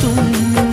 तुम